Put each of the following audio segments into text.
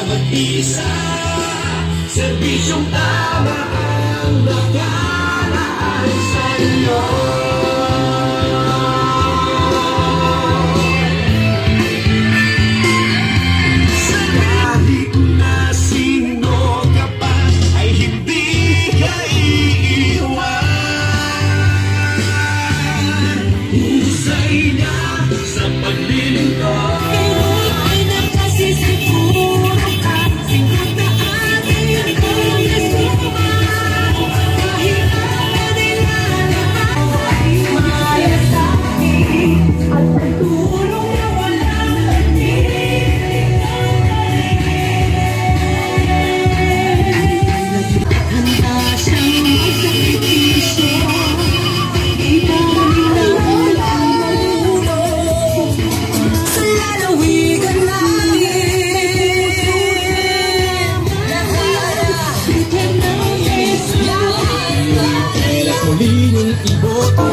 bawat isa Serbisyong tama muli niyong iboto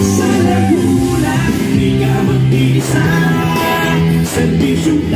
Sa laguna, di ka mag-isa Sa bisyong